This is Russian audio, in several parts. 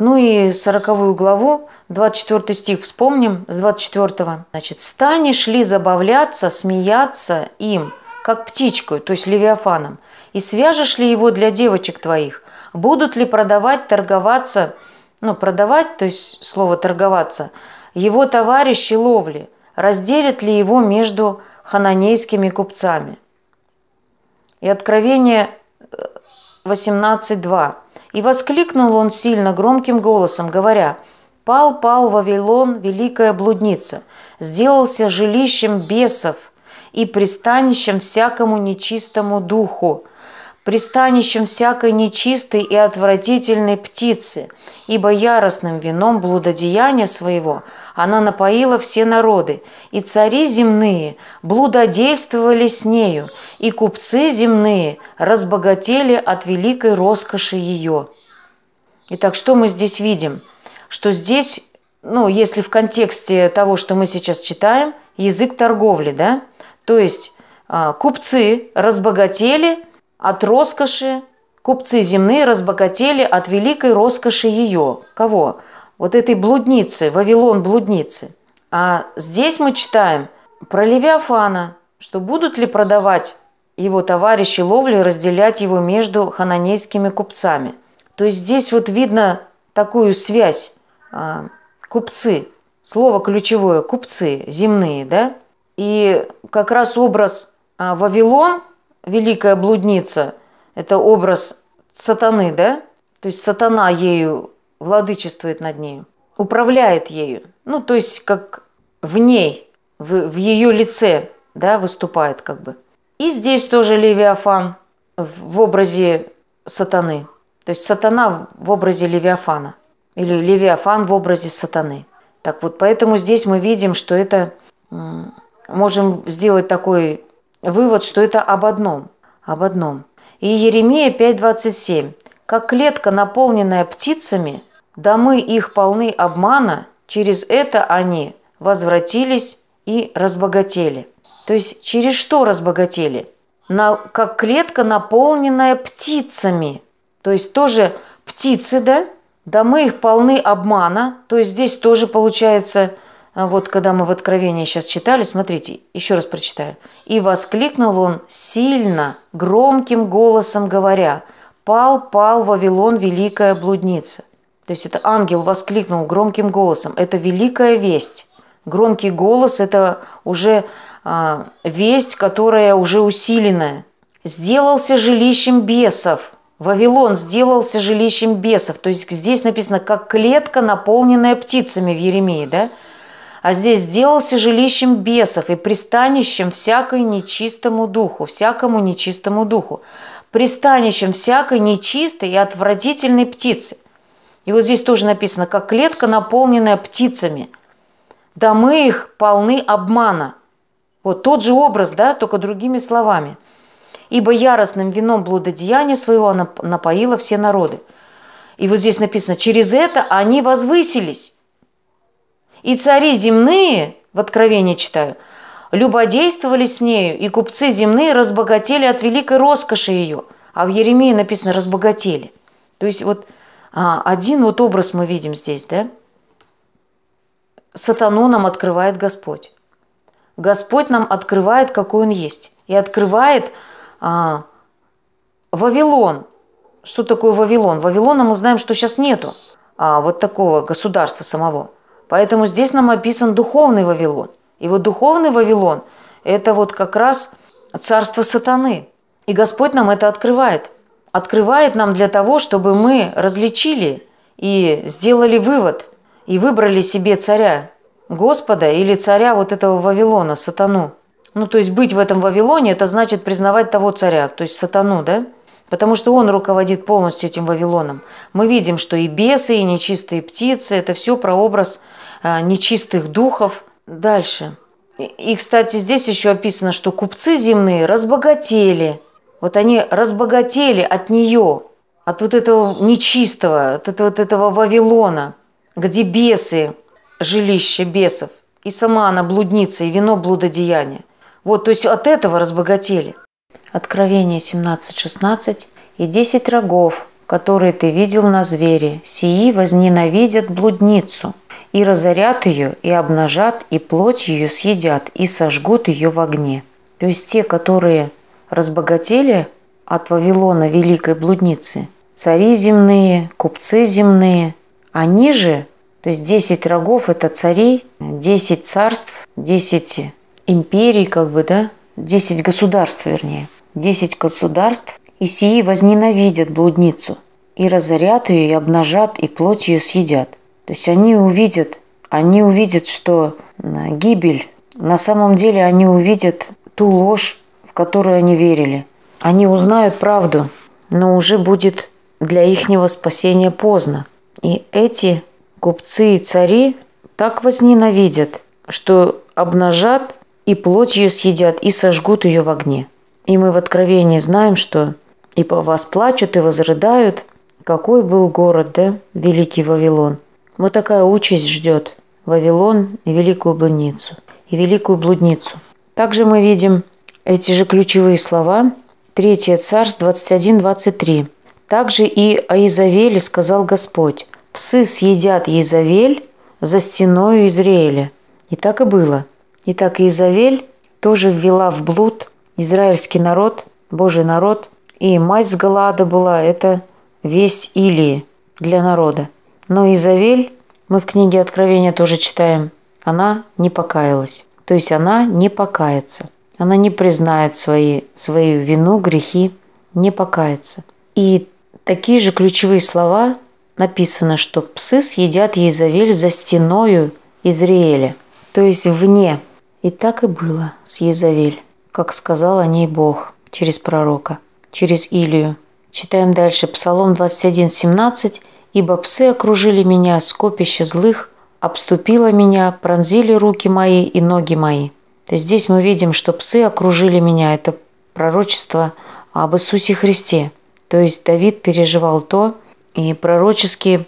Ну и 40 главу, 24 стих вспомним с 24. Значит, «Станешь ли забавляться, смеяться им, как птичку, то есть левиафаном, и свяжешь ли его для девочек твоих? Будут ли продавать, торговаться, ну, продавать, то есть слово торговаться, его товарищи ловли, разделят ли его между хананейскими купцами?» И Откровение 18.2. И воскликнул он сильно громким голосом, говоря, «Пал, пал Вавилон, великая блудница, сделался жилищем бесов и пристанищем всякому нечистому духу, пристанищем всякой нечистой и отвратительной птицы, ибо яростным вином блудодеяния своего она напоила все народы, и цари земные блудодействовали с нею, и купцы земные разбогатели от великой роскоши ее». Итак, что мы здесь видим? Что здесь, ну, если в контексте того, что мы сейчас читаем, язык торговли, да? То есть а, купцы разбогатели – от роскоши, купцы земные разбогатели от великой роскоши ее. Кого? Вот этой блудницы, Вавилон блудницы. А здесь мы читаем про Левиафана, что будут ли продавать его товарищи ловли разделять его между хананейскими купцами. То есть здесь вот видно такую связь. А, купцы, слово ключевое, купцы земные, да? И как раз образ а, Вавилон – великая блудница – это образ сатаны, да? То есть сатана ею владычествует над нею, управляет ею. Ну, то есть как в ней, в, в ее лице, да, выступает как бы. И здесь тоже Левиафан в образе сатаны. То есть сатана в образе Левиафана. Или Левиафан в образе сатаны. Так вот, поэтому здесь мы видим, что это можем сделать такой Вывод, что это об одном. Об одном. И Еремея 5.27. «Как клетка, наполненная птицами, домы их полны обмана, через это они возвратились и разбогатели». То есть через что разбогатели? На, как клетка, наполненная птицами. То есть тоже птицы, да? Домы их полны обмана. То есть здесь тоже получается вот когда мы в Откровении сейчас читали, смотрите, еще раз прочитаю. «И воскликнул он сильно, громким голосом говоря, «Пал, пал Вавилон, великая блудница». То есть это ангел воскликнул громким голосом. Это великая весть. Громкий голос – это уже а, весть, которая уже усиленная. «Сделался жилищем бесов». Вавилон сделался жилищем бесов. То есть здесь написано, как клетка, наполненная птицами в Еремии, да? А здесь сделался жилищем бесов и пристанищем всякой нечистому духу, всякому нечистому духу, пристанищем всякой нечистой и отвратительной птицы. И вот здесь тоже написано, как клетка, наполненная птицами. Домы их полны обмана. Вот тот же образ, да, только другими словами. Ибо яростным вином блудодеяния своего она напоила все народы. И вот здесь написано, через это они возвысились. И цари земные, в Откровении читаю, любодействовали с нею, и купцы земные разбогатели от великой роскоши ее. А в Еремии написано «разбогатели». То есть вот а, один вот образ мы видим здесь, да? Сатану нам открывает Господь. Господь нам открывает, какой Он есть. И открывает а, Вавилон. Что такое Вавилон? Вавилона мы знаем, что сейчас нету а, вот такого государства самого. Поэтому здесь нам описан духовный Вавилон. И вот духовный Вавилон – это вот как раз царство сатаны. И Господь нам это открывает. Открывает нам для того, чтобы мы различили и сделали вывод, и выбрали себе царя Господа или царя вот этого Вавилона, сатану. Ну, то есть быть в этом Вавилоне – это значит признавать того царя, то есть сатану, да? Потому что он руководит полностью этим Вавилоном. Мы видим, что и бесы, и нечистые птицы – это все прообраз а, нечистых духов. Дальше. И, кстати, здесь еще описано, что купцы земные разбогатели. Вот они разбогатели от нее, от вот этого нечистого, от этого, вот этого Вавилона, где бесы, жилище бесов. И сама она блудница, и вино блудодеяния. Вот, то есть от этого разбогатели. Откровение 17.16. «И десять рогов, которые ты видел на звере, сии возненавидят блудницу, и разорят ее, и обнажат, и плоть ее съедят, и сожгут ее в огне. То есть те, которые разбогатели от Вавилона, великой блудницы, цари земные, купцы земные, они же, то есть 10 рогов – это царей, 10 царств, 10 империй, как бы, да, 10 государств, вернее, 10 государств, и сии возненавидят блудницу, и разорят ее, и обнажат, и плоть ее съедят. То есть они увидят, они увидят, что гибель, на самом деле они увидят ту ложь, в которую они верили. Они узнают правду, но уже будет для ихнего спасения поздно. И эти купцы и цари так возненавидят, что обнажат и плотью съедят, и сожгут ее в огне. И мы в Откровении знаем, что и по вас плачут, и возрыдают, какой был город, да, великий Вавилон. Вот такая участь ждет Вавилон и великую блудницу, и великую блудницу. Также мы видим эти же ключевые слова, 3 Царств 21-23. Также и о Изавеле сказал Господь, «Псы съедят Изавель за стеною Израиля». И так и было. Итак, Изавель тоже ввела в блуд израильский народ, Божий народ, и мать с Галаада была – это весть Илии для народа. Но Изавель, мы в книге Откровения тоже читаем, она не покаялась. То есть она не покается. Она не признает свои, свою вину, грехи, не покается. И такие же ключевые слова написано, что псы съедят Езавель за стеною Израиля, то есть вне. И так и было с Езавель, как сказал о ней Бог через пророка, через Илию. Читаем дальше Псалом 21:17. «Ибо псы окружили меня, скопище злых, обступило меня, пронзили руки мои и ноги мои». То есть здесь мы видим, что псы окружили меня. Это пророчество об Иисусе Христе. То есть Давид переживал то и пророчески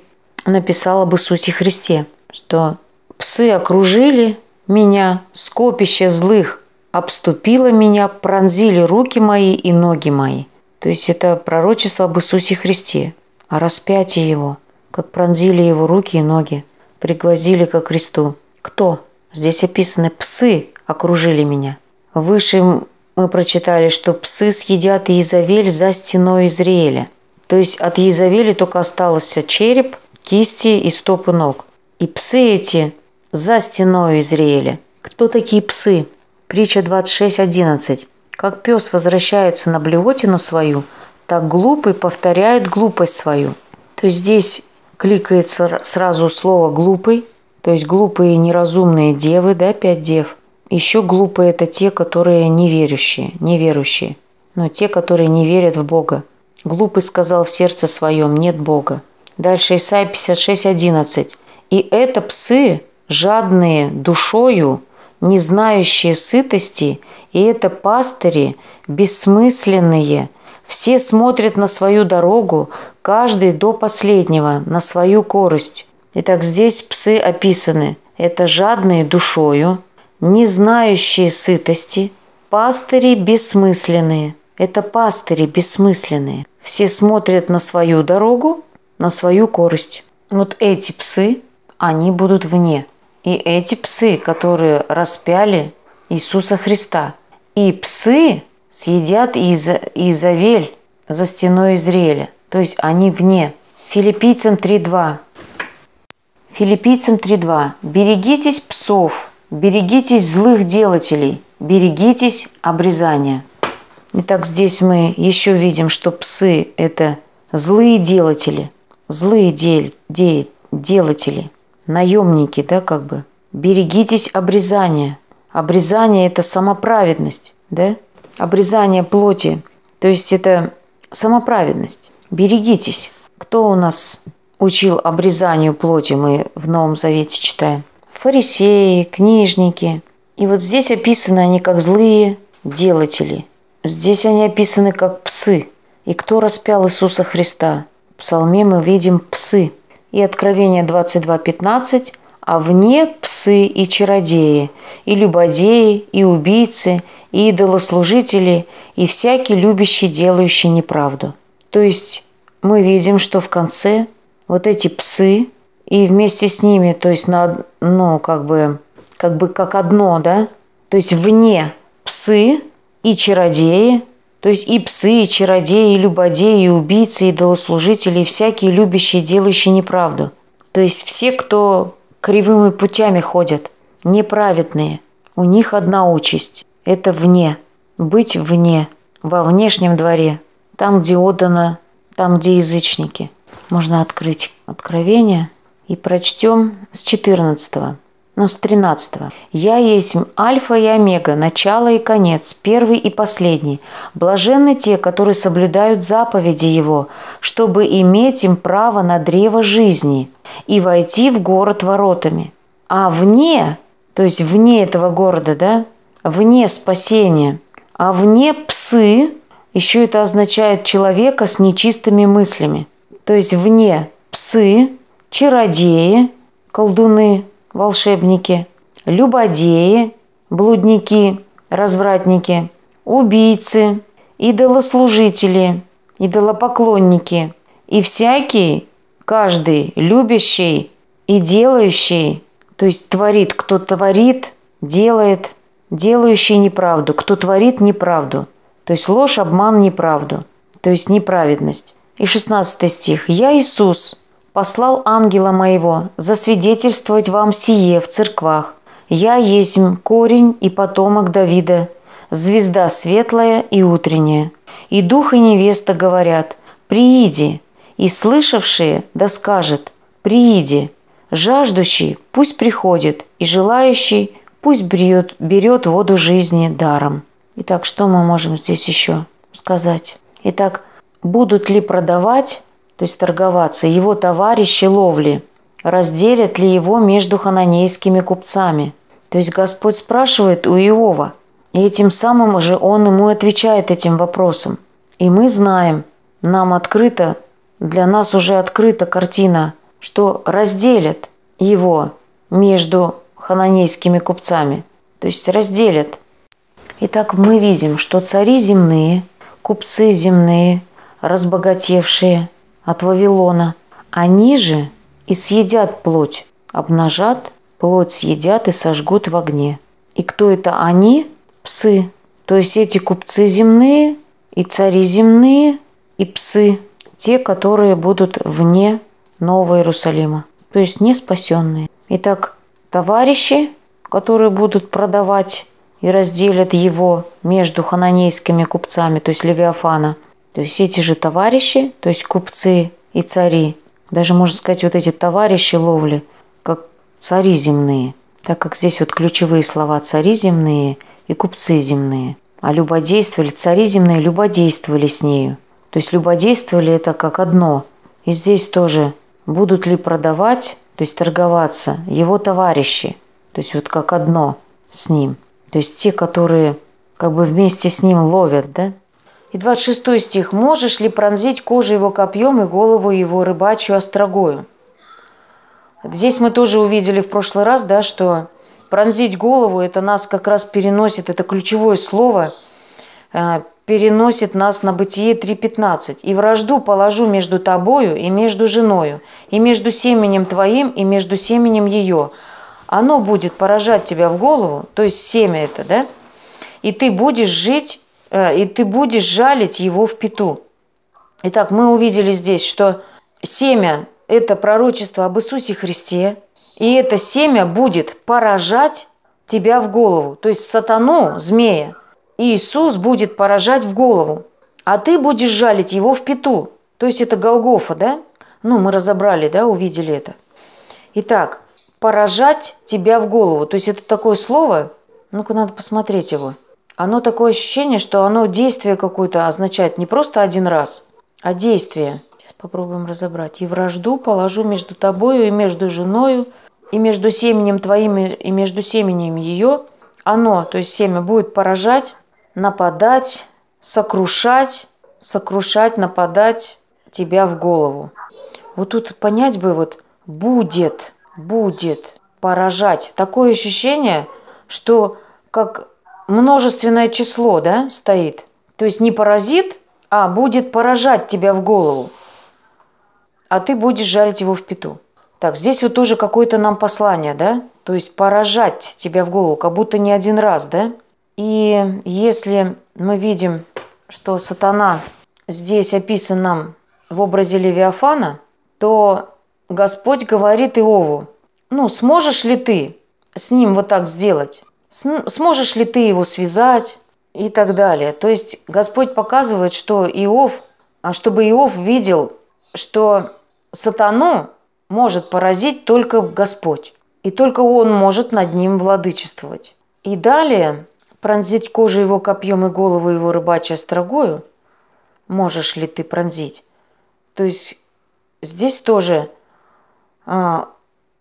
написал об Иисусе Христе, что псы окружили меня, скопище злых обступило меня, пронзили руки мои и ноги мои. То есть это пророчество об Иисусе Христе, о распятии Его, как пронзили Его руки и ноги, пригвозили ко кресту. Кто? Здесь описаны псы окружили меня. Выше мы прочитали, что псы съедят Иезавель за стеной Израиля. То есть от Иезавели только остался череп, кисти и стопы ног. И псы эти за стеной Израиля. Кто такие псы? Притча 26.11. Как пес возвращается на блевотину свою, так глупый повторяет глупость свою. То есть здесь кликается сразу слово «глупый», то есть глупые неразумные девы, да, пять дев – еще глупые – это те, которые неверующие, неверующие. Но те, которые не верят в Бога. Глупый сказал в сердце своем «нет Бога». Дальше Исайя 56.11. «И это псы, жадные душою, не знающие сытости, и это пастыри, бессмысленные, все смотрят на свою дорогу, каждый до последнего, на свою корость». Итак, здесь псы описаны. Это жадные душою, не знающие сытости, пастыри бессмысленные. Это пастыри бессмысленные. Все смотрят на свою дорогу, на свою корость. Вот эти псы, они будут вне. И эти псы, которые распяли Иисуса Христа. И псы съедят из Изавель за стеной Израиля. То есть они вне. Филиппийцам 3.2. Филиппийцам 3.2. «Берегитесь псов, Берегитесь злых делателей, берегитесь обрезания. Итак, здесь мы еще видим, что псы – это злые делатели, злые дел, де, делатели, наемники, да, как бы. Берегитесь обрезания. Обрезание – это самоправедность, да? Обрезание плоти, то есть это самоправедность. Берегитесь. Кто у нас учил обрезанию плоти, мы в Новом Завете читаем фарисеи, книжники. И вот здесь описаны они как злые делатели. Здесь они описаны как псы. И кто распял Иисуса Христа? В псалме мы видим псы. И Откровение 22.15 а вне псы и чародеи, и любодеи, и убийцы, и идолослужители, и всякий любящий, делающий неправду. То есть мы видим, что в конце вот эти псы и вместе с ними, то есть на, ну, как бы, как бы как одно, да, то есть вне псы и чародеи, то есть и псы, и чародеи, и любодеи, и убийцы, и долослужители, и всякие любящие, делающие неправду. То есть все, кто кривыми путями ходят, неправедные, у них одна участь – это вне, быть вне, во внешнем дворе, там, где отдано, там, где язычники. Можно открыть Откровение и прочтем с 14 ну, с 13 -го. «Я есть Альфа и Омега, начало и конец, первый и последний. Блаженны те, которые соблюдают заповеди Его, чтобы иметь им право на древо жизни и войти в город воротами. А вне, то есть вне этого города, да, вне спасения, а вне псы, еще это означает человека с нечистыми мыслями. То есть вне псы, чародеи, колдуны, волшебники, любодеи, блудники, развратники, убийцы, идолослужители, идолопоклонники и всякий, каждый любящий и делающий, то есть творит, кто творит, делает, делающий неправду, кто творит неправду, то есть ложь, обман, неправду, то есть неправедность. И 16 стих. «Я Иисус, послал ангела моего засвидетельствовать вам сие в церквах. Я есть корень и потомок Давида, звезда светлая и утренняя. И дух и невеста говорят, «Прииди!» И слышавшие да скажет, «Прииди!» Жаждущий пусть приходит, и желающий пусть берет, берет воду жизни даром. Итак, что мы можем здесь еще сказать? Итак, будут ли продавать то есть торговаться, его товарищи ловли, разделят ли его между хананейскими купцами. То есть Господь спрашивает у Иова, и этим самым же он ему отвечает этим вопросом. И мы знаем, нам открыто, для нас уже открыта картина, что разделят его между хананейскими купцами. То есть разделят. Итак, мы видим, что цари земные, купцы земные, разбогатевшие – от Вавилона. Они же и съедят плоть, обнажат, плоть съедят и сожгут в огне. И кто это они? Псы. То есть эти купцы земные, и цари земные, и псы. Те, которые будут вне Нового Иерусалима. То есть не спасенные. Итак, товарищи, которые будут продавать и разделят его между хананейскими купцами, то есть Левиафана – то есть эти же товарищи, то есть купцы и цари, даже можно сказать вот эти товарищи ловли, как цари земные, так как здесь вот ключевые слова цари земные и купцы земные. А любодействовали, цари земные любодействовали с нею. То есть любодействовали это как одно. И здесь тоже будут ли продавать, то есть торговаться его товарищи, то есть вот как одно с ним. То есть те, которые как бы вместе с ним ловят, да? И 26 стих. «Можешь ли пронзить кожу его копьем и голову его рыбачью острогою?» Здесь мы тоже увидели в прошлый раз, да, что пронзить голову, это нас как раз переносит, это ключевое слово, э, переносит нас на Бытие 3.15. «И вражду положу между тобою и между женою, и между семенем твоим и между семенем ее. Оно будет поражать тебя в голову, то есть семя это, да? И ты будешь жить и ты будешь жалить его в пету. Итак, мы увидели здесь, что семя – это пророчество об Иисусе Христе, и это семя будет поражать тебя в голову. То есть сатану, змея, Иисус будет поражать в голову, а ты будешь жалить его в пету. То есть это Голгофа, да? Ну, мы разобрали, да, увидели это. Итак, поражать тебя в голову. То есть это такое слово, ну-ка надо посмотреть его – оно такое ощущение, что оно действие какое-то означает не просто один раз, а действие. Сейчас попробуем разобрать. «И вражду положу между тобою и между женою, и между семенем твоим и между семенем ее». Оно, то есть семя, будет поражать, нападать, сокрушать, сокрушать, нападать тебя в голову. Вот тут понять бы вот «будет», «будет», «поражать». Такое ощущение, что как множественное число, да, стоит. То есть не паразит, а будет поражать тебя в голову. а ты будешь жарить его в пету. Так, здесь вот тоже какое-то нам послание, да? То есть поражать тебя в голову, как будто не один раз, да? И если мы видим, что сатана здесь описан нам в образе Левиафана, то Господь говорит Иову, ну, сможешь ли ты с ним вот так сделать? Сможешь ли ты его связать и так далее? То есть Господь показывает, что Иов, а чтобы Иов видел, что сатану может поразить только Господь. И только Он может над ним владычествовать. И далее пронзить кожу его копьем и голову его рыбачья строгою, можешь ли ты пронзить? То есть здесь тоже а,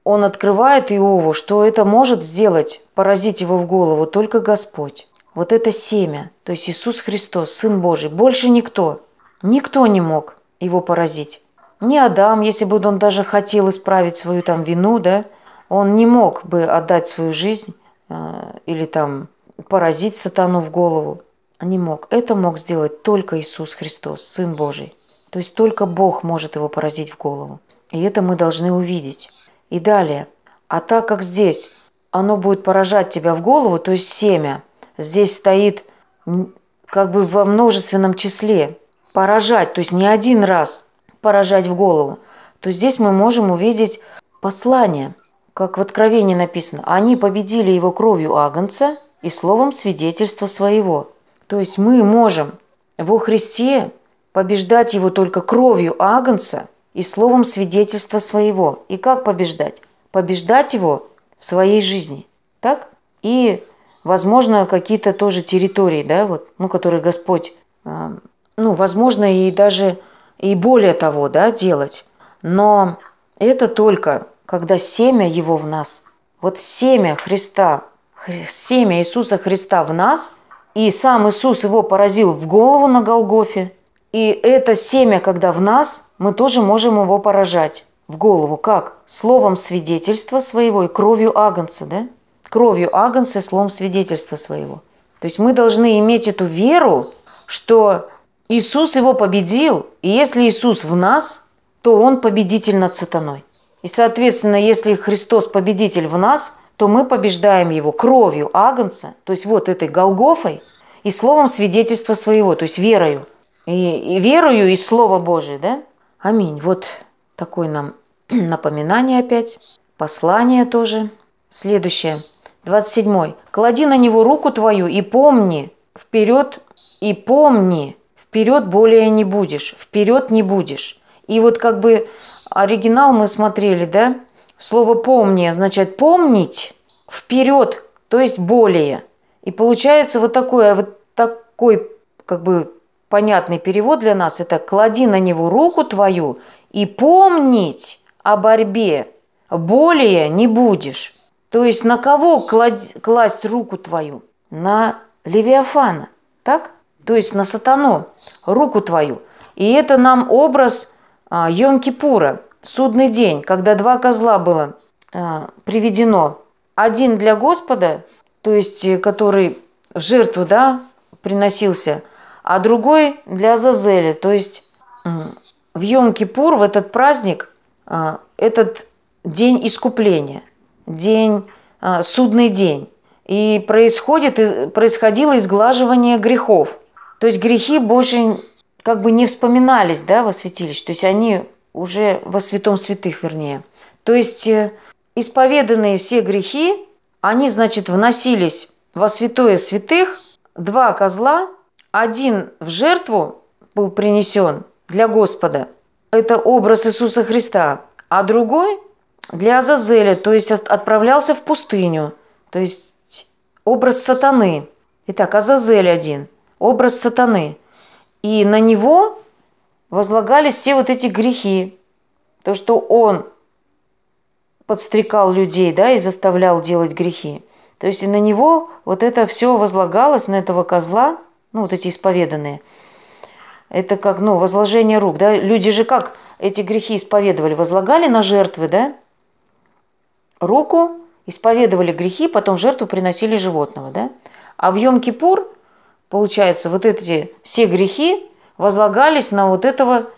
он открывает Иову, что это может сделать, поразить его в голову только Господь. Вот это семя, то есть Иисус Христос, Сын Божий, больше никто, никто не мог его поразить. Не Адам, если бы он даже хотел исправить свою там вину, да, он не мог бы отдать свою жизнь э, или там поразить сатану в голову. Не мог. Это мог сделать только Иисус Христос, Сын Божий. То есть только Бог может его поразить в голову. И это мы должны увидеть. И далее. А так как здесь оно будет поражать тебя в голову, то есть семя, здесь стоит как бы во множественном числе. Поражать, то есть не один раз поражать в голову, то здесь мы можем увидеть послание, как в Откровении написано. Они победили его кровью Агнца и словом свидетельства своего. То есть мы можем во Христе побеждать его только кровью Агнца и словом свидетельства своего. И как побеждать? Побеждать его в своей жизни. Так? И, возможно, какие-то тоже территории, да, вот, ну, которые Господь, э, ну, возможно, и даже и более того, да, делать. Но это только когда семя его в нас. Вот семя Христа, семя Иисуса Христа в нас, и сам Иисус его поразил в голову на Голгофе. И это семя, когда в нас, мы тоже можем его поражать в голову. Как? Словом свидетельства своего и кровью Агнца, да? Кровью Агнца и словом свидетельства своего. То есть мы должны иметь эту веру, что Иисус его победил, и если Иисус в нас, то Он победитель над сатаной. И, соответственно, если Христос победитель в нас, то мы побеждаем Его кровью Агнца, то есть вот этой Голгофой, и словом свидетельства своего, то есть верою. И, и верою и Слово Божие, да? Аминь. Вот такое нам напоминание опять. Послание тоже. Следующее. 27. «Клади на него руку твою и помни, вперед и помни, вперед более не будешь, вперед не будешь. И вот как бы оригинал мы смотрели, да? Слово «помни» означает «помнить», «вперед», то есть «более». И получается вот такой, вот такой как бы понятный перевод для нас – это «клади на него руку твою и помнить о борьбе, более не будешь». То есть на кого класть, класть руку твою? На Левиафана, так? То есть на сатану руку твою. И это нам образ а, Йом-Кипура, судный день, когда два козла было а, приведено. Один для Господа, то есть э, который в жертву да, приносился, а другой для Азазеля, то есть в Йом-Кипур, в этот праздник, а, этот день искупления, день, судный день. И происходит, происходило изглаживание грехов. То есть грехи больше как бы не вспоминались да, во святилище, то есть они уже во святом святых, вернее. То есть э, исповеданные все грехи, они, значит, вносились во святое святых, два козла, один в жертву был принесен для Господа, это образ Иисуса Христа, а другой для Азазеля, то есть отправлялся в пустыню, то есть образ сатаны. Итак, Азазель один – образ сатаны. И на него возлагались все вот эти грехи. То, что он подстрекал людей, да, и заставлял делать грехи. То есть и на него вот это все возлагалось, на этого козла, ну, вот эти исповеданные. Это как, ну, возложение рук, да. Люди же как эти грехи исповедовали? Возлагали на жертвы, да, руку, исповедовали грехи, потом жертву приносили животного, да. А в Йом-Кипур – Получается, вот эти все грехи возлагались на вот этого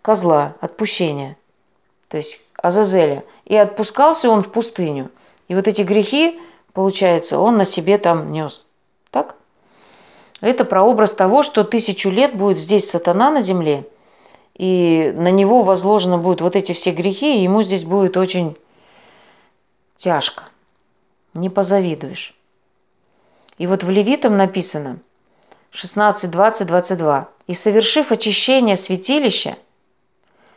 козла отпущения. то есть Азазеля, и отпускался он в пустыню. И вот эти грехи, получается, он на себе там нес. Это прообраз того, что тысячу лет будет здесь сатана на земле, и на него возложено будут вот эти все грехи, и ему здесь будет очень тяжко. Не позавидуешь. И вот в Левитам написано 16, 20, 22. «И совершив очищение святилища,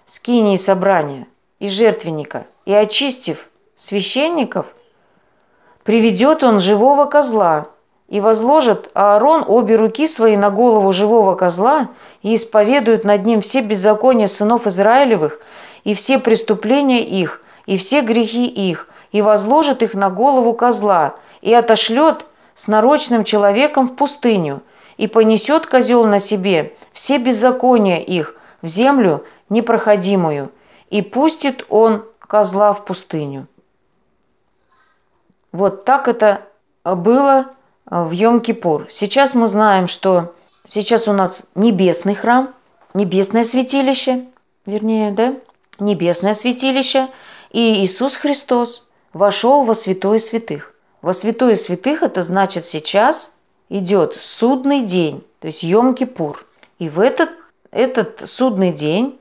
скинии собрания и жертвенника, и очистив священников, приведет он живого козла, и возложит Аарон обе руки свои на голову живого козла и исповедует над ним все беззакония сынов Израилевых и все преступления их, и все грехи их, и возложит их на голову козла, и отошлет с нарочным человеком в пустыню, и понесет козел на себе все беззакония их в землю непроходимую, и пустит он козла в пустыню. Вот так это было в Йом-Кипур. Сейчас мы знаем, что сейчас у нас небесный храм, небесное святилище, вернее, да, небесное святилище, и Иисус Христос вошел во святое святых. Во святое святых это значит сейчас идет судный день, то есть Йом-Кипур. И в этот, этот судный день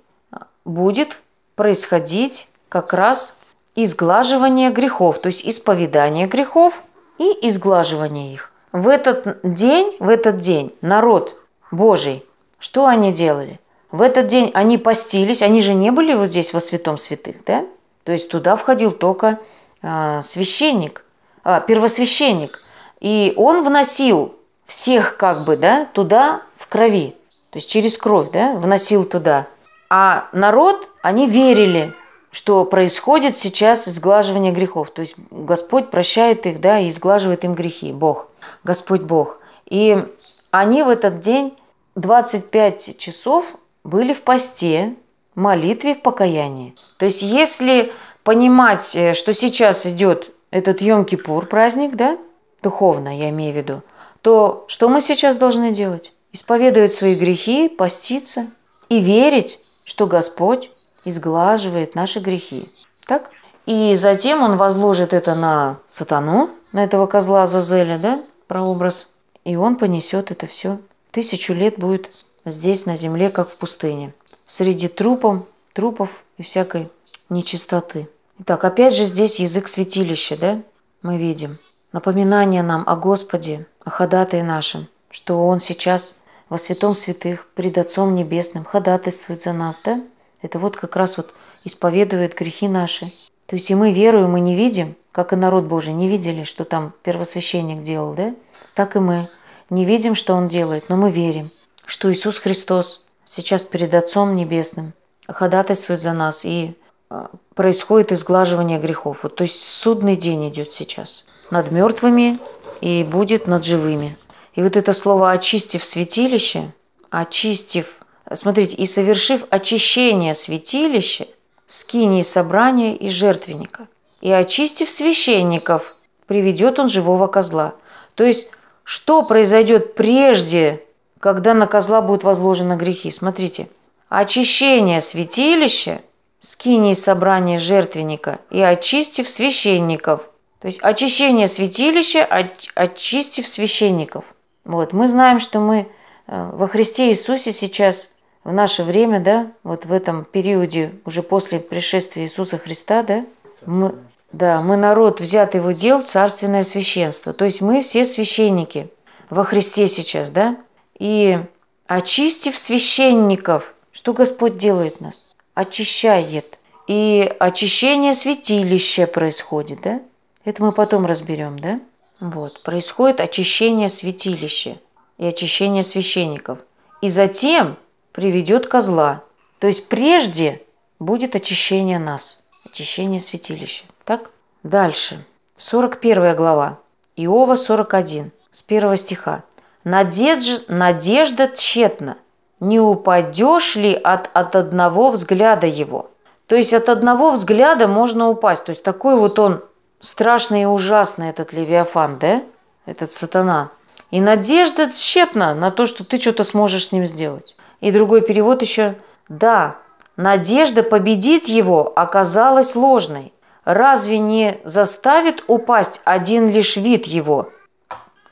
будет происходить как раз изглаживание грехов, то есть исповедание грехов и изглаживание их. В этот день, в этот день народ Божий, что они делали? В этот день они постились, они же не были вот здесь во святом святых, да? То есть туда входил только э, священник, э, первосвященник. И он вносил всех как бы, да, туда в крови. То есть через кровь, да, вносил туда. А народ, они верили, что происходит сейчас изглаживание грехов. То есть Господь прощает их, да, и изглаживает им грехи, Бог, Господь Бог. И они в этот день 25 часов были в посте, молитве, в покаянии. То есть если понимать, э, что сейчас идет этот Йом-Кипур праздник, да, духовно я имею в виду, то что мы сейчас должны делать? Исповедовать свои грехи, поститься и верить, что Господь изглаживает наши грехи. Так? И затем он возложит это на сатану, на этого козла Зазеля, да, прообраз, и он понесет это все. Тысячу лет будет здесь, на земле, как в пустыне, среди трупов, трупов и всякой нечистоты. Итак, опять же здесь язык святилища, да, мы видим. Напоминание нам о Господе, о ходатае нашем, что Он сейчас во святом святых, пред Отцом Небесным ходатайствует за нас, да? Это вот как раз вот исповедует грехи наши. То есть и мы веруем, мы не видим, как и народ Божий не видели, что там первосвященник делал, да? Так и мы не видим, что он делает, но мы верим, что Иисус Христос сейчас перед Отцом Небесным ходатайствует за нас, и а, происходит изглаживание грехов. Вот, то есть судный день идет сейчас над мертвыми и будет над живыми. И вот это слово «очистив святилище», «очистив», смотрите, «и совершив очищение святилища, скинии собрания и жертвенника, и очистив священников, приведет он живого козла». То есть, что произойдет прежде, когда на козла будут возложены грехи? Смотрите, очищение святилища, скинии собрания жертвенника и очистив священников – то есть очищение святилища, очистив священников. Вот. Мы знаем, что мы э, во Христе Иисусе сейчас, в наше время, да, вот в этом периоде, уже после пришествия Иисуса Христа, да, мы, да, мы народ, взятый в удел, царственное священство. То есть мы все священники во Христе сейчас, да, и очистив священников, что Господь делает нас? Очищает. И очищение святилища происходит, да? Это мы потом разберем, да? Вот. Происходит очищение святилища и очищение священников. И затем приведет козла. То есть прежде будет очищение нас, очищение святилища. Так? Дальше. 41 глава. Иова 41, с 1 стиха. Надежда, надежда тщетна. Не упадешь ли от, от одного взгляда его? То есть от одного взгляда можно упасть. То есть такой вот он Страшный и ужасный этот Левиафан, да? Этот сатана. И надежда тщетна на то, что ты что-то сможешь с ним сделать. И другой перевод еще «Да, надежда победить его оказалась ложной. Разве не заставит упасть один лишь вид его?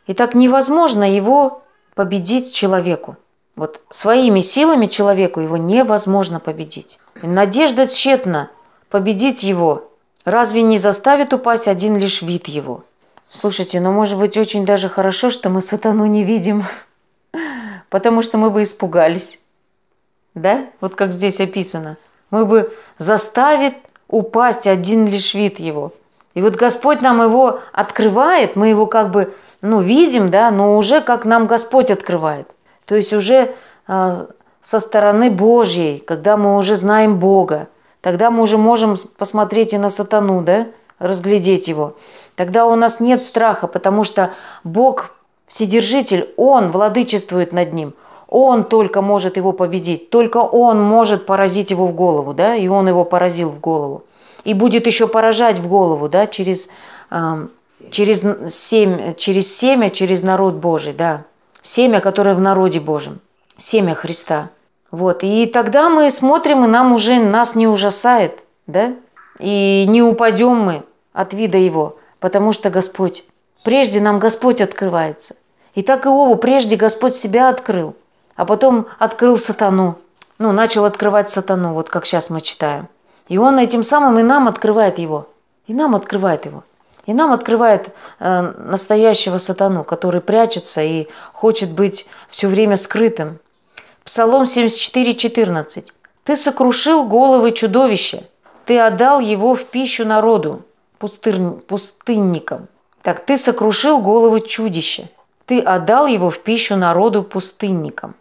И так невозможно его победить человеку. Вот своими силами человеку его невозможно победить. Надежда тщетна победить его. Разве не заставит упасть один лишь вид его? Слушайте, ну может быть очень даже хорошо, что мы сатану не видим, потому что мы бы испугались. Да? Вот как здесь описано. Мы бы заставит упасть один лишь вид его. И вот Господь нам его открывает, мы его как бы, ну, видим, да, но уже как нам Господь открывает. То есть уже э, со стороны Божьей, когда мы уже знаем Бога, тогда мы уже можем посмотреть и на сатану, да, разглядеть его. Тогда у нас нет страха, потому что Бог Вседержитель, Он владычествует над ним. Он только может его победить, только Он может поразить его в голову, да, и Он его поразил в голову. И будет еще поражать в голову, да, через, э, через, семь, через семя, через народ Божий, да семя, которое в народе Божьем, семя Христа. Вот, и тогда мы смотрим, и нам уже нас не ужасает, да, и не упадем мы от вида Его, потому что Господь, прежде нам Господь открывается. И так Иову прежде Господь себя открыл, а потом открыл сатану, ну, начал открывать сатану, вот как сейчас мы читаем. И он этим самым и нам открывает его, и нам открывает его. И нам открывает э, настоящего сатану, который прячется и хочет быть все время скрытым. Псалом 74, 14. «Ты сокрушил головы чудовища, ты отдал его в пищу народу, пустыр... пустынникам». Так, ты сокрушил головы чудища, ты отдал его в пищу народу пустынникам.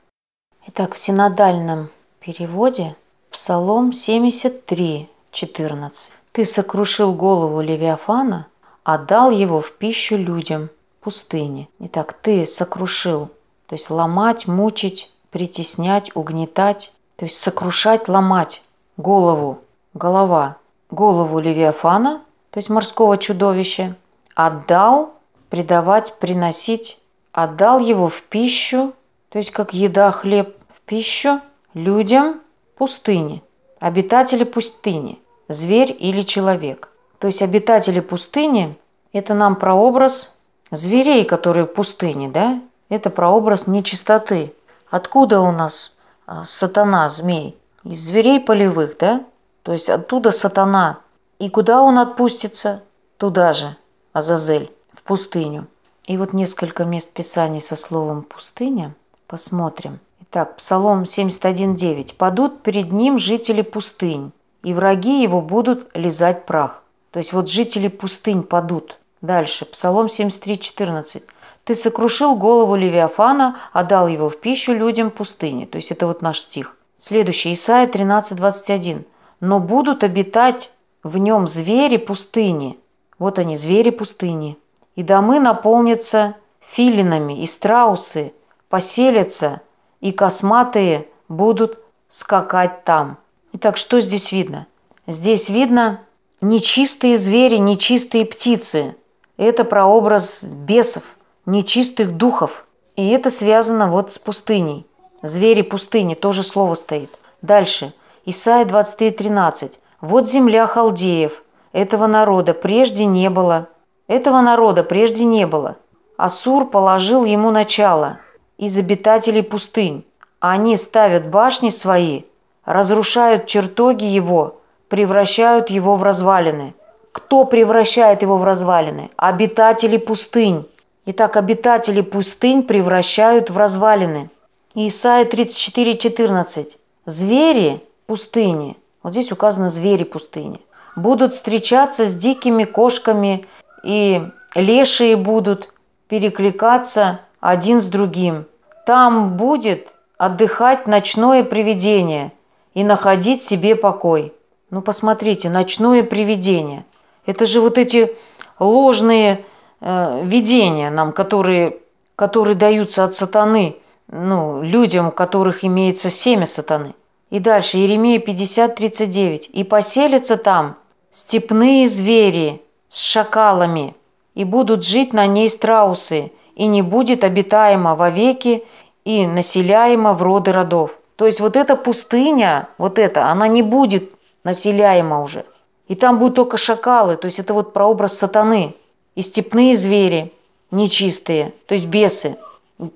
Итак, в синодальном переводе Псалом 73, 14. Ты сокрушил голову Левиафана – отдал его в пищу людям пустыни. Итак, ты сокрушил, то есть ломать, мучить, притеснять, угнетать, то есть сокрушать, ломать голову, голова, голову Левиафана, то есть морского чудовища, отдал, предавать, приносить, отдал его в пищу, то есть как еда, хлеб, в пищу людям пустыни, обитатели пустыни, зверь или человек. То есть обитатели пустыни – это нам прообраз зверей, которые в пустыне, да? Это прообраз нечистоты. Откуда у нас а, сатана, змей? Из зверей полевых, да? То есть оттуда сатана. И куда он отпустится? Туда же, Азазель, в пустыню. И вот несколько мест Писаний со словом «пустыня». Посмотрим. Итак, Псалом 71.9. «Падут перед ним жители пустынь, и враги его будут лизать прах». То есть вот жители пустынь падут. Дальше, Псалом 73, 14. «Ты сокрушил голову Левиафана, отдал его в пищу людям пустыни». То есть это вот наш стих. Следующий, Исайя 13, 21. «Но будут обитать в нем звери пустыни». Вот они, звери пустыни. «И домы наполнятся филинами, и страусы поселятся, и косматые будут скакать там». Итак, что здесь видно? Здесь видно Нечистые звери, нечистые птицы – это прообраз бесов, нечистых духов. И это связано вот с пустыней. Звери пустыни, тоже слово стоит. Дальше. Исайя 23.13. «Вот земля халдеев, этого народа прежде не было, этого народа прежде не было. Асур положил ему начало из обитателей пустынь. Они ставят башни свои, разрушают чертоги его, превращают его в развалины. Кто превращает его в развалины? Обитатели пустынь. Итак, обитатели пустынь превращают в развалины. Исайя 34:14. Звери пустыни, вот здесь указано звери пустыни, будут встречаться с дикими кошками, и лешие будут перекликаться один с другим. Там будет отдыхать ночное привидение и находить себе покой. Ну, посмотрите, ночное привидение. Это же вот эти ложные э, видения нам, которые, которые даются от сатаны, ну, людям, у которых имеется семя сатаны. И дальше, Еремея 50, 39. «И поселятся там степные звери с шакалами, и будут жить на ней страусы, и не будет обитаемо вовеки и населяемо в роды родов». То есть вот эта пустыня, вот эта, она не будет населяема уже. И там будут только шакалы, то есть это вот прообраз сатаны. И степные звери нечистые, то есть бесы,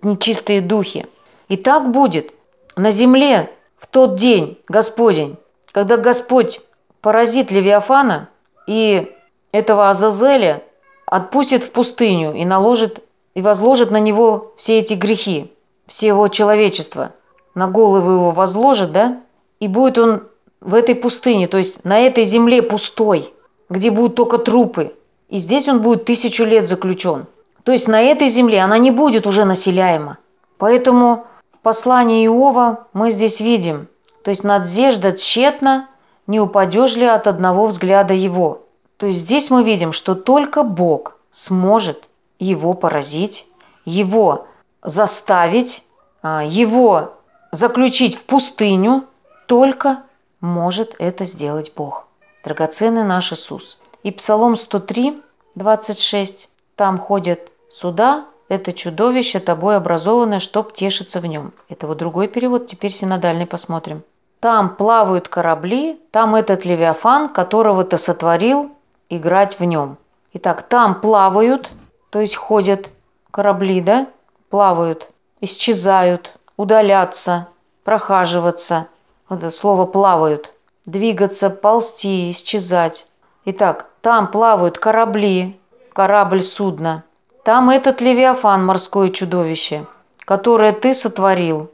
нечистые духи. И так будет на земле в тот день, Господень, когда Господь поразит Левиафана и этого Азазеля отпустит в пустыню и наложит и возложит на него все эти грехи, все его человечество, на голову его возложит, да, и будет он в этой пустыне, то есть на этой земле пустой, где будут только трупы. И здесь он будет тысячу лет заключен. То есть на этой земле она не будет уже населяема. Поэтому в послании Иова мы здесь видим, то есть надежда тщетна, не упадешь ли от одного взгляда его. То есть здесь мы видим, что только Бог сможет его поразить, его заставить, а, его заключить в пустыню, только может это сделать Бог. Драгоценный наш Иисус. И Псалом 103, 26. Там ходят суда, это чудовище, тобой образованное, чтоб тешиться в нем. Это вот другой перевод, теперь синодальный посмотрим. Там плавают корабли, там этот Левиафан, которого ты сотворил, играть в нем. Итак, там плавают, то есть ходят корабли, да, плавают, исчезают, удалятся, прохаживаться – вот это слово «плавают». Двигаться, ползти, исчезать. Итак, там плавают корабли, корабль, судно. Там этот Левиафан, морское чудовище, которое ты сотворил.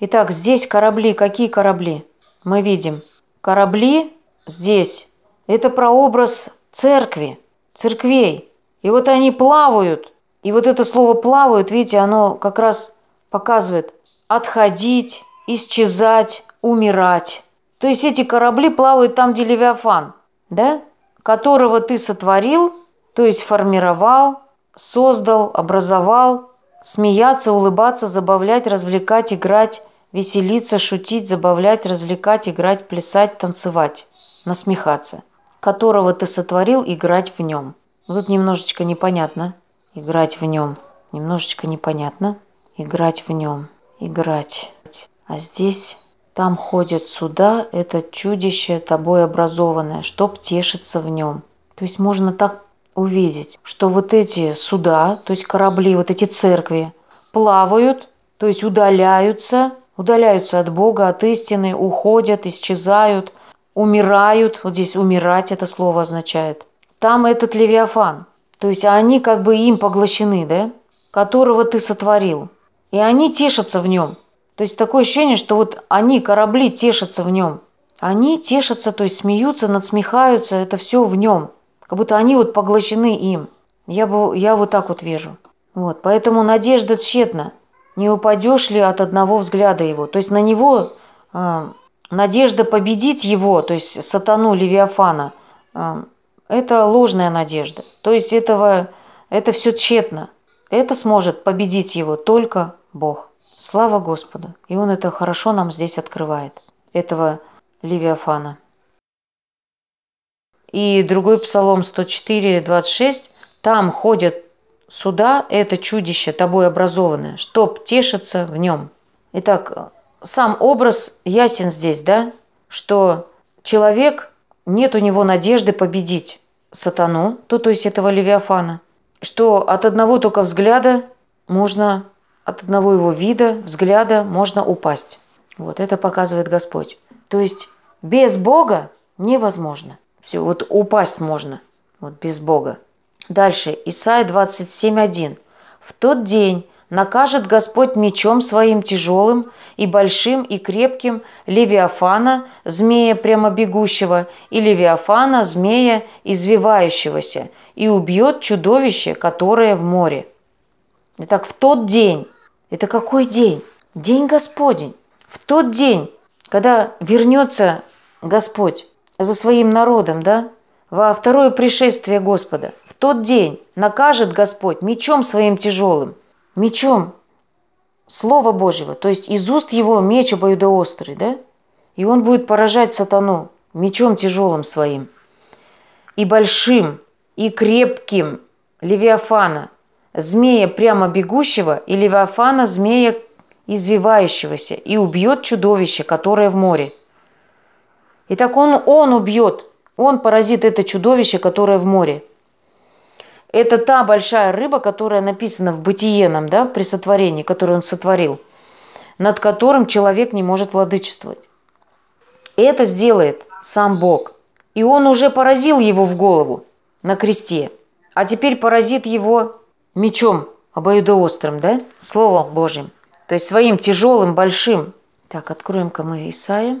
Итак, здесь корабли. Какие корабли? Мы видим. Корабли здесь. Это прообраз церкви, церквей. И вот они плавают. И вот это слово «плавают», видите, оно как раз показывает отходить, исчезать, умирать. То есть эти корабли плавают там, где Левиафан, да? которого ты сотворил, то есть формировал, создал, образовал, смеяться, улыбаться, забавлять, развлекать, играть, веселиться, шутить, забавлять, развлекать, играть, плясать, танцевать, насмехаться, которого ты сотворил, играть в нем. Тут немножечко непонятно. Играть в нем. Немножечко непонятно. Играть в нем. Играть. А здесь там ходят суда, это чудище тобой образованное, чтоб тешиться в нем. То есть можно так увидеть, что вот эти суда, то есть корабли, вот эти церкви, плавают, то есть удаляются, удаляются от Бога, от истины, уходят, исчезают, умирают. Вот здесь умирать это слово означает. Там этот Левиафан. То есть они как бы им поглощены, да? Которого ты сотворил. И они тешатся в нем. То есть такое ощущение, что вот они, корабли, тешатся в нем. Они тешатся, то есть смеются, надсмехаются, это все в нем. Как будто они вот поглощены им. Я, бы, я вот так вот вижу. Вот, поэтому надежда тщетна. Не упадешь ли от одного взгляда его? То есть на него э, надежда победить его, то есть сатану Левиафана, э, это ложная надежда. То есть этого, это все тщетно. Это сможет победить его только Бог. Слава Господу! И Он это хорошо нам здесь открывает, этого Левиафана. И другой псалом 104, 26. Там ходят суда, это чудище тобой образованное, чтоб тешиться в нем. Итак, сам образ ясен здесь, да, что человек, нет у него надежды победить сатану, то, то есть этого Левиафана, что от одного только взгляда можно от одного его вида, взгляда можно упасть. Вот это показывает Господь. То есть без Бога невозможно. Все, вот упасть можно, вот без Бога. Дальше, Исайя 27.1. «В тот день накажет Господь мечом своим тяжелым и большим и крепким Левиафана, змея прямобегущего, и Левиафана, змея извивающегося, и убьет чудовище, которое в море». Итак, в тот день это какой день? День Господень. В тот день, когда вернется Господь за своим народом, да, во второе пришествие Господа, в тот день накажет Господь мечом своим тяжелым, мечом Слова Божьего, то есть из уст его меч обоюдоострый, да, и он будет поражать сатану мечом тяжелым своим, и большим, и крепким Левиафана – змея прямо бегущего и левиафана змея извивающегося, и убьет чудовище, которое в море. Итак, он, он убьет, он поразит это чудовище, которое в море. Это та большая рыба, которая написана в Бытие нам, да, при сотворении, которую он сотворил, над которым человек не может владычествовать. Это сделает сам Бог. И он уже поразил его в голову на кресте. А теперь поразит его мечом обоюдоострым, да, Словом Божьим. То есть своим тяжелым, большим. Так, откроем-ка мы Исаия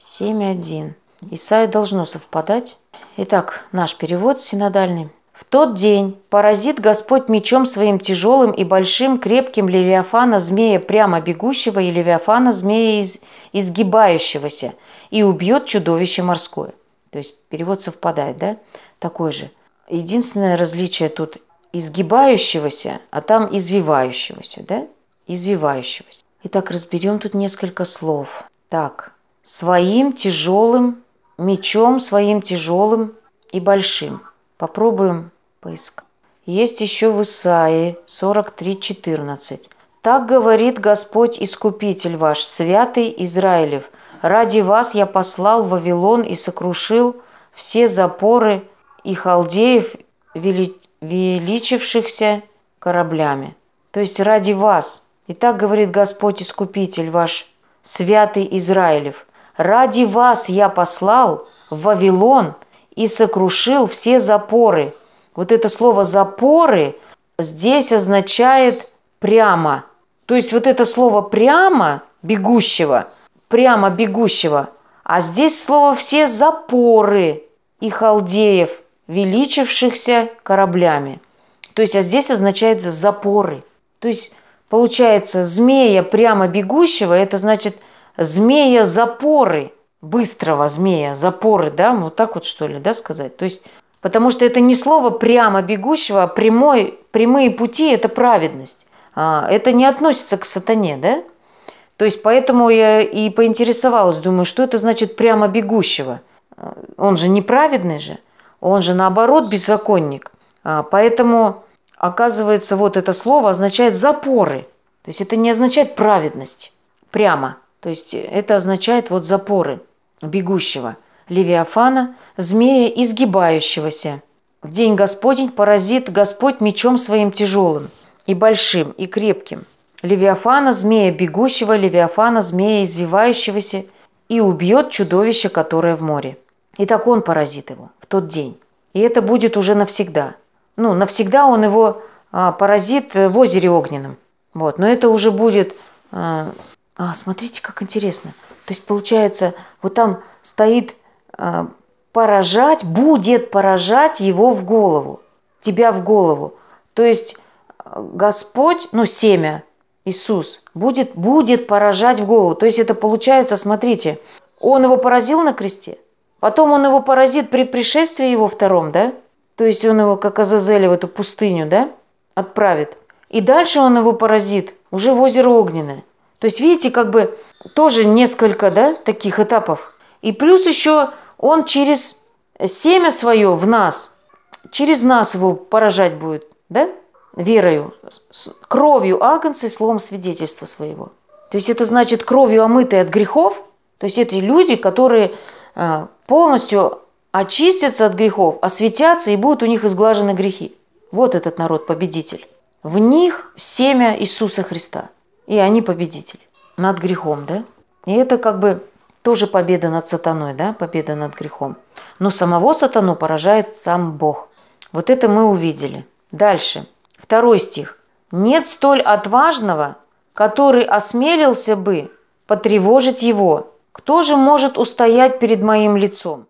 27.1. Исаия должно совпадать. Итак, наш перевод синодальный. В тот день поразит Господь мечом своим тяжелым и большим, крепким Левиафана змея прямо бегущего и Левиафана змея из, изгибающегося, и убьет чудовище морское. То есть перевод совпадает, да? Такой же. Единственное различие тут изгибающегося, а там извивающегося, да? Извивающегося. Итак, разберем тут несколько слов. Так, своим тяжелым мечом, своим тяжелым и большим. Попробуем поискать. Есть еще в Исаии 43.14. «Так говорит Господь Искупитель ваш, святый Израилев, ради вас я послал Вавилон и сокрушил все запоры и халдеев, вели... величившихся кораблями». То есть ради вас. И так говорит Господь Искупитель ваш, святый Израилев, ради вас я послал в Вавилон – и сокрушил все запоры. Вот это слово «запоры» здесь означает «прямо». То есть вот это слово «прямо» бегущего, прямо бегущего, а здесь слово «все запоры» и халдеев, величившихся кораблями. То есть, а здесь означает запоры. То есть, получается, змея прямо бегущего, это значит змея запоры – быстрого змея, запоры, да, вот так вот что ли, да, сказать. То есть, потому что это не слово прямо бегущего, а прямой, прямые пути – это праведность. А, это не относится к сатане, да? То есть, поэтому я и поинтересовалась, думаю, что это значит прямо бегущего? Он же неправедный же, он же наоборот беззаконник. А, поэтому, оказывается, вот это слово означает запоры. То есть это не означает праведность прямо. То есть это означает вот запоры бегущего, Левиафана, змея изгибающегося. В день Господень поразит Господь мечом своим тяжелым, и большим, и крепким. Левиафана, змея бегущего, Левиафана, змея извивающегося, и убьет чудовище, которое в море. И так он поразит его в тот день. И это будет уже навсегда. Ну, навсегда он его а, поразит в озере огненном. Вот, но это уже будет... А, а, смотрите, как интересно – то есть получается, вот там стоит э, поражать, будет поражать его в голову, тебя в голову. То есть э, Господь, ну семя, Иисус, будет, будет поражать в голову. То есть это получается, смотрите, он его поразил на кресте, потом он его поразит при пришествии его втором, да? То есть он его, как Азазеля, в эту пустыню, да, отправит. И дальше он его поразит уже в озеро Огненное. То есть, видите, как бы тоже несколько да, таких этапов. И плюс еще он через семя свое в нас, через нас его поражать будет, да, верою, кровью агнца и словом свидетельства своего. То есть это значит кровью омытые от грехов, то есть это люди, которые э, полностью очистятся от грехов, осветятся и будут у них изглажены грехи. Вот этот народ победитель. В них семя Иисуса Христа. И они победители над грехом, да? И это как бы тоже победа над сатаной, да, победа над грехом. Но самого сатану поражает сам Бог. Вот это мы увидели. Дальше. Второй стих. «Нет столь отважного, который осмелился бы потревожить его. Кто же может устоять перед моим лицом?»